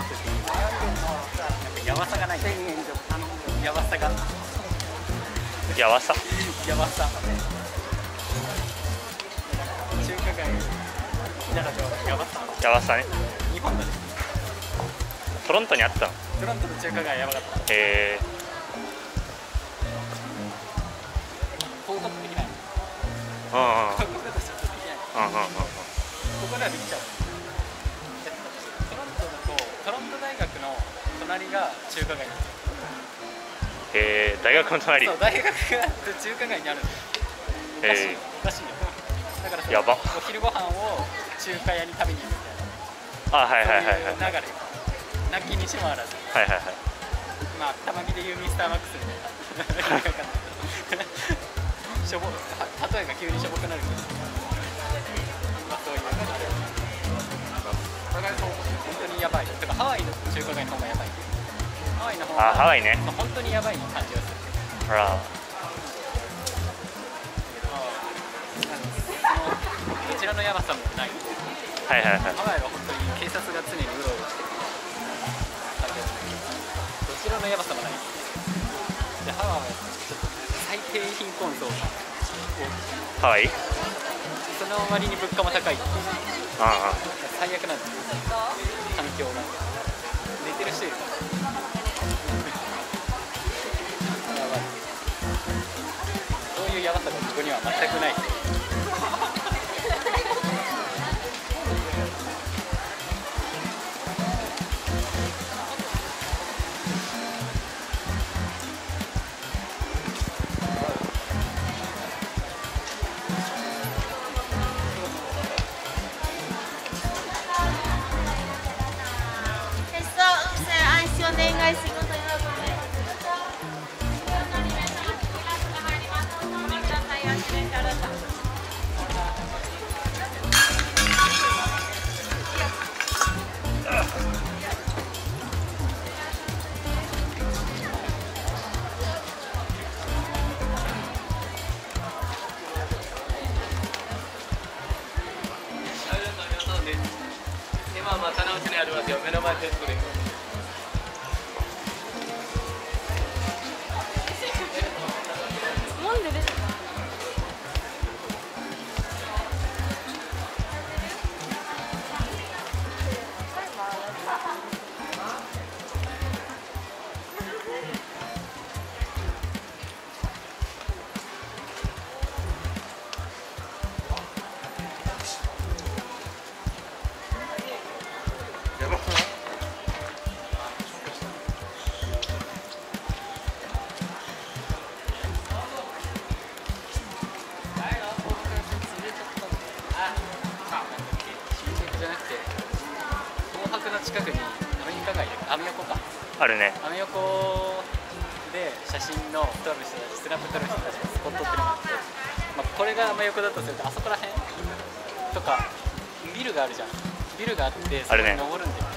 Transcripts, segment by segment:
っとやばさがない。1000円以上頼むやばさ。がやばさやばさ中華街だからやばさやばさね。日本だねトロントにあったの？トロントの中華街やばかった。へえないうんうんうんうん隣が中華街。なんですよへえ大学の隣。へそう大学が中華街にある。んでおかしい。えよおかしいよ。だからやば。お昼ご飯を中華屋に食べに行くみたいなあはいはいはいはい。流れ。なきにしもあらず。はいはいはい。まあ玉木で言うミスターマックスみたいな しょぼは例えが急にしょぼくなるけど。まあそういう本当にやばい。てかハワイの中華街の方がやばい。ハワイの方があハワイね。まあ本当にやばい感じがする。ほら。こちらのやばさもない。はいはいはいハワイは本当に警察が常にうろうろしてる感じがす。るどちらのやばさもない。でハワイはちょっと最低貧困層がハワイ？その割に物価も高いうんう。ん最悪なんです。よ環境が。寝てる人いる。からいうやばさがここには全くない。横だとするとあそこら辺？とかビルがあるじゃん。ビルがあってそこに登るんだよ、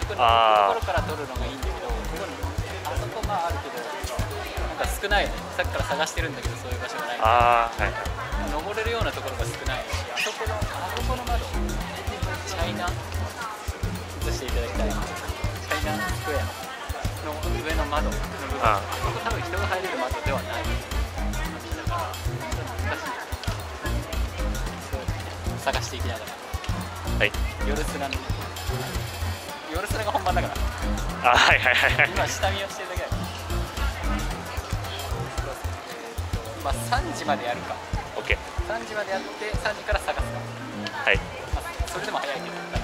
そこにあー。ところから撮るのがいいんだけどここにあそこまああるけどなんか少ない。よねさっきから探してるんだけどそういう場所がない。ああはい。登れるようなところが少ない。しあそこのあそこの窓チャイナ？映していただきたい。チャイナスクエアの上の窓の部分。あここ多分人が入れる窓ではない探していきながら。はい。夜スラの。夜スラが本番だから。あはいはいはいはい。今下見をしてるだけだから。まあ3時までやるか。オッケー。3時までやって3時から探すか。はい。まあ、それでも早いけど。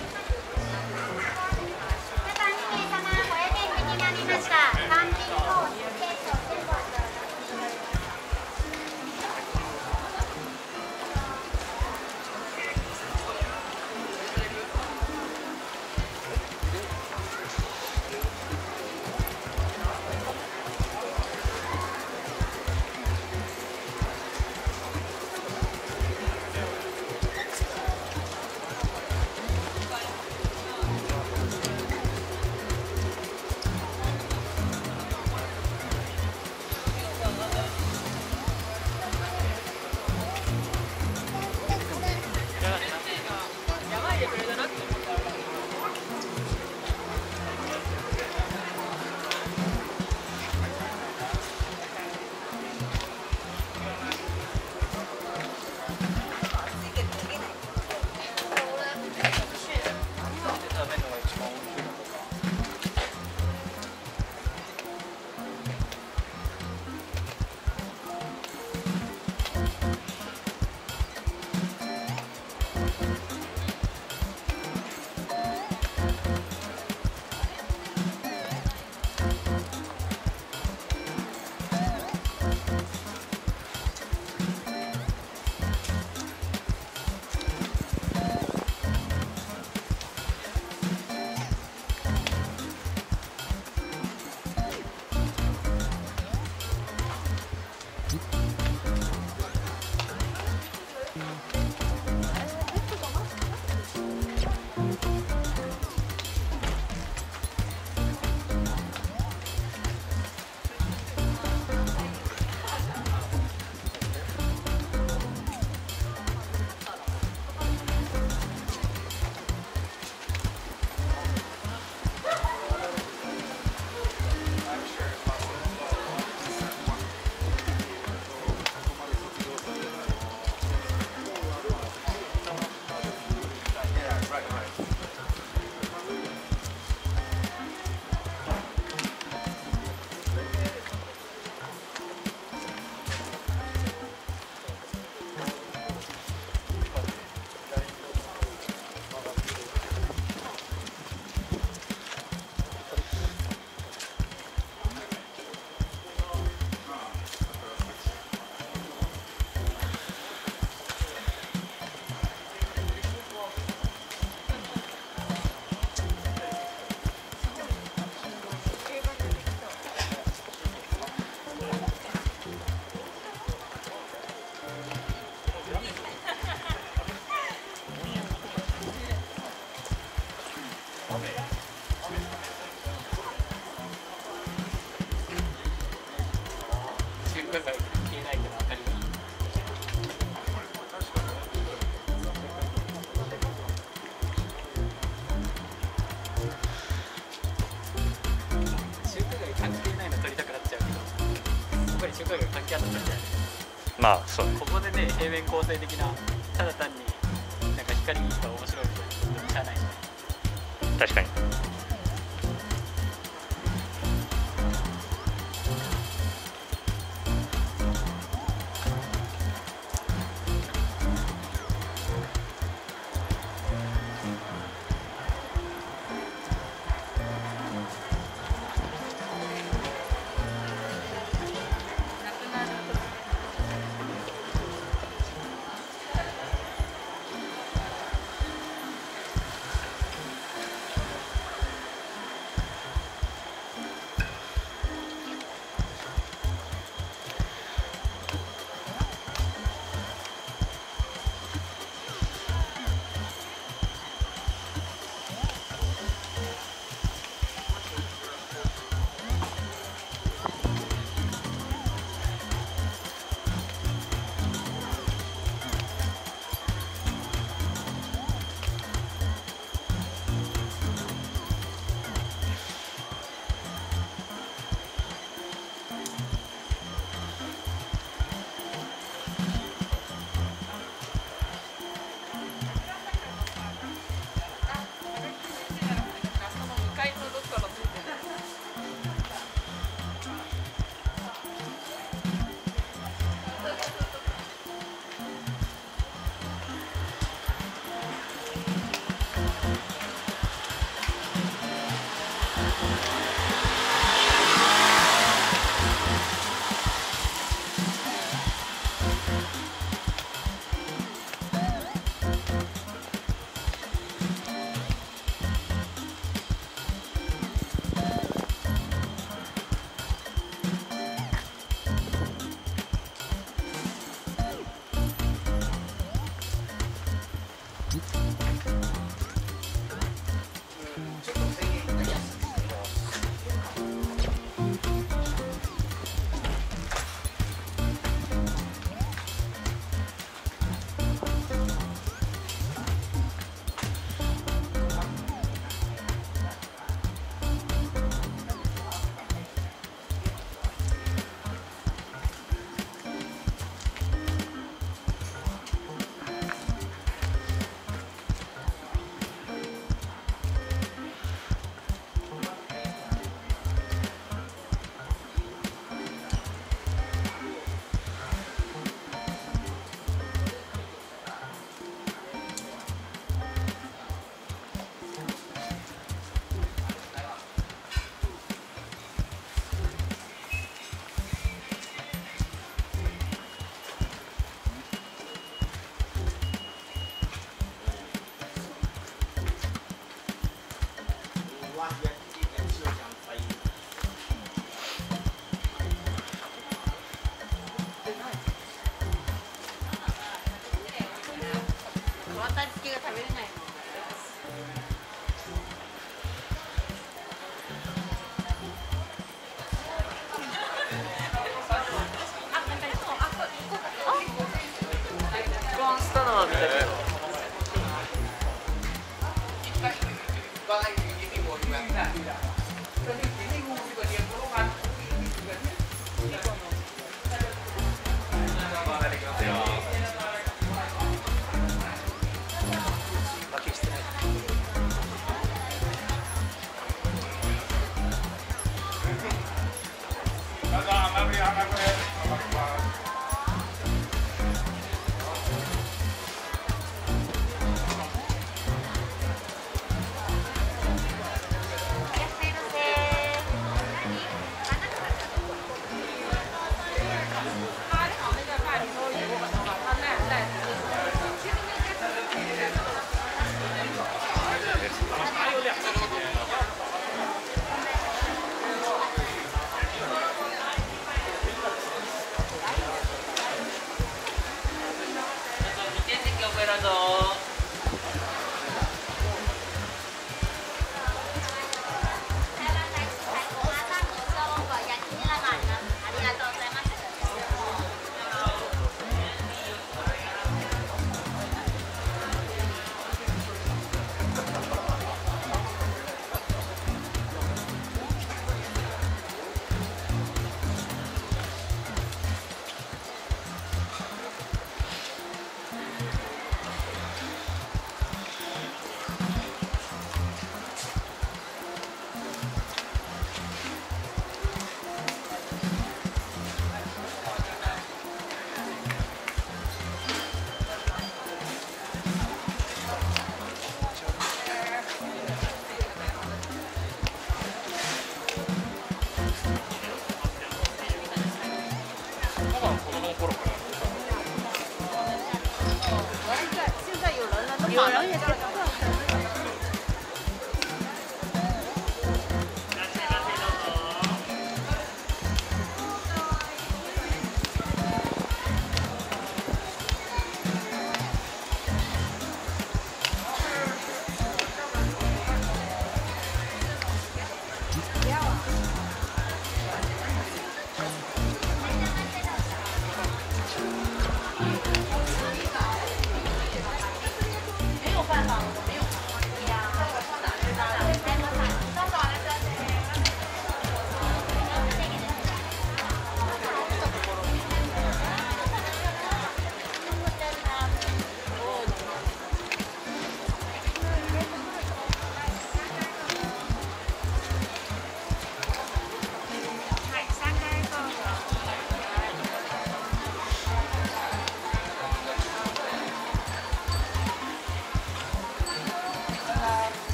まあそう、ね、ここでね平面構成的なただ単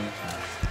Música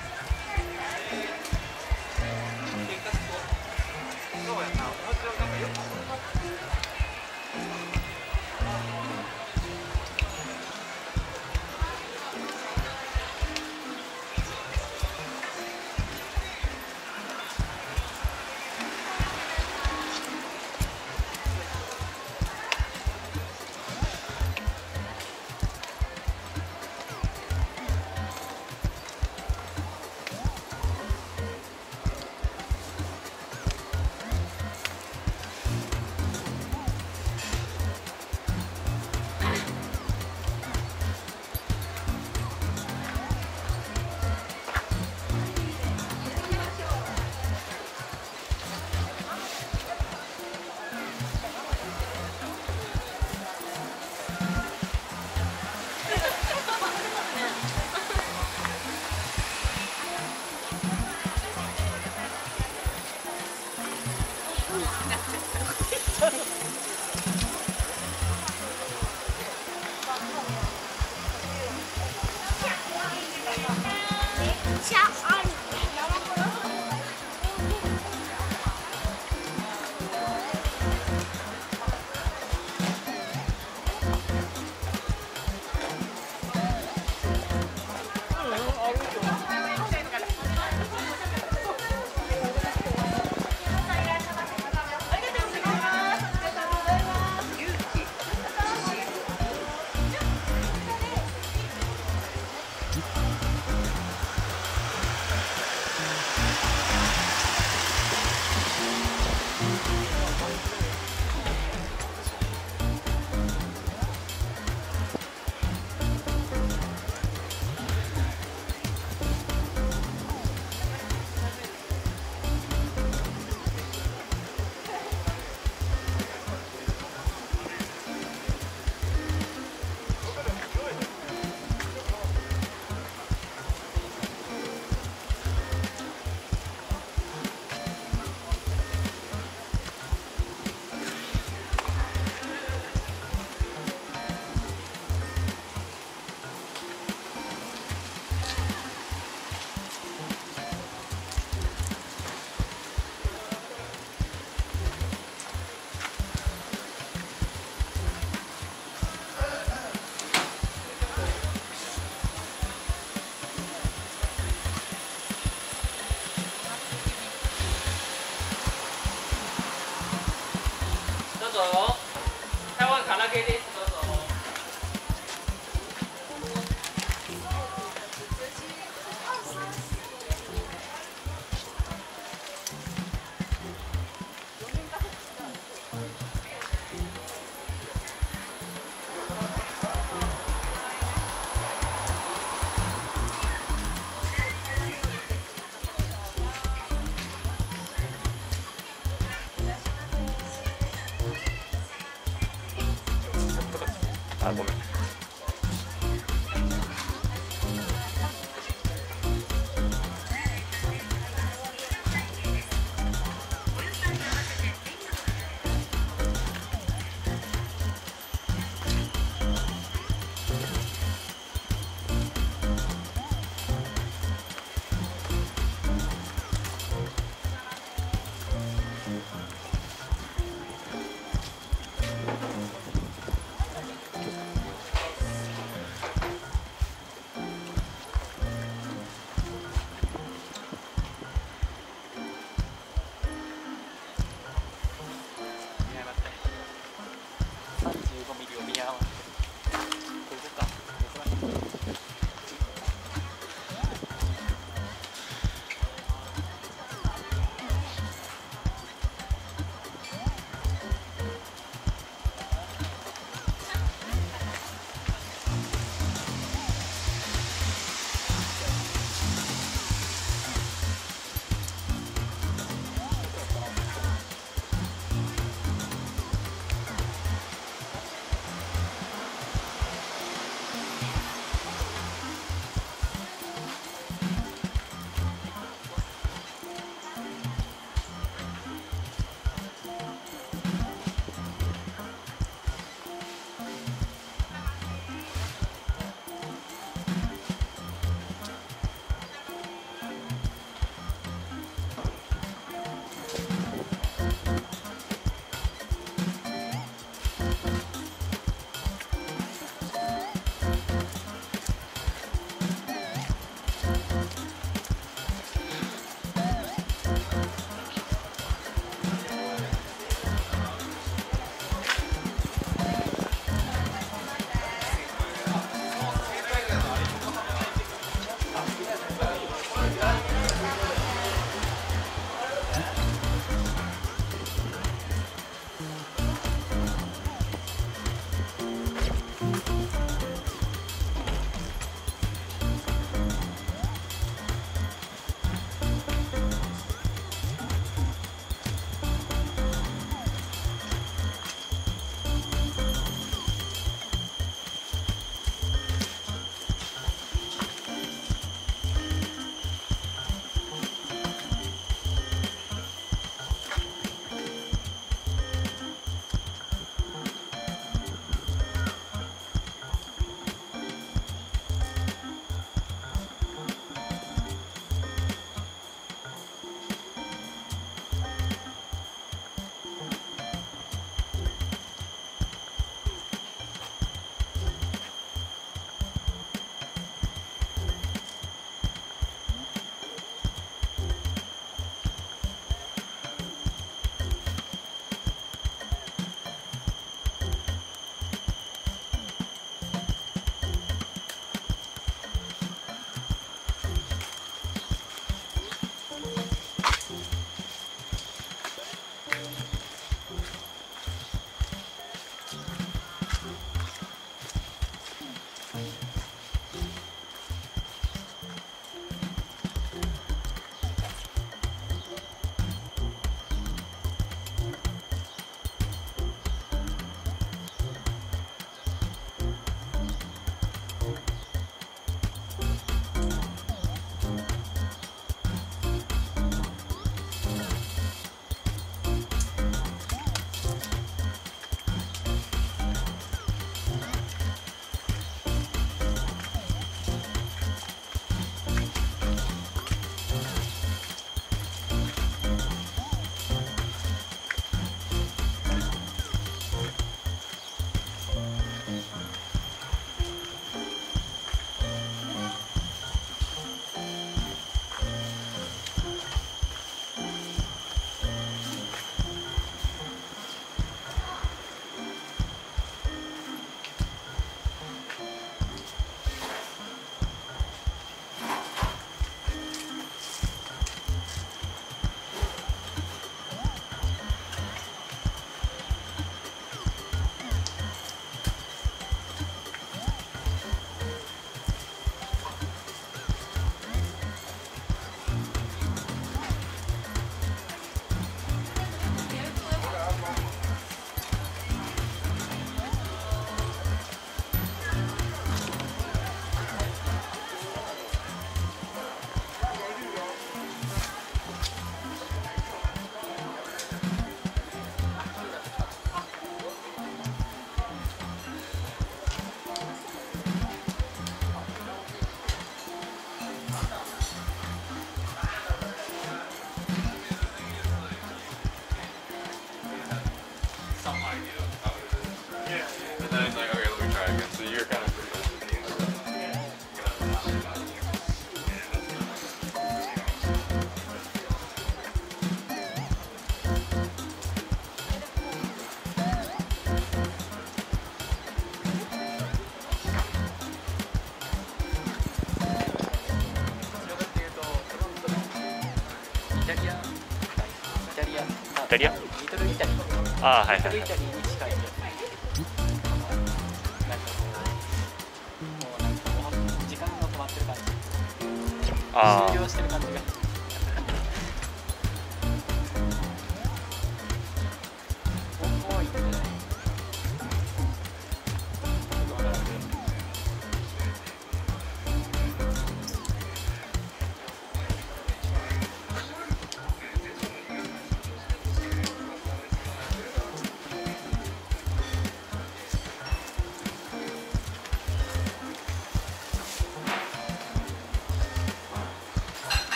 ああはいはいはい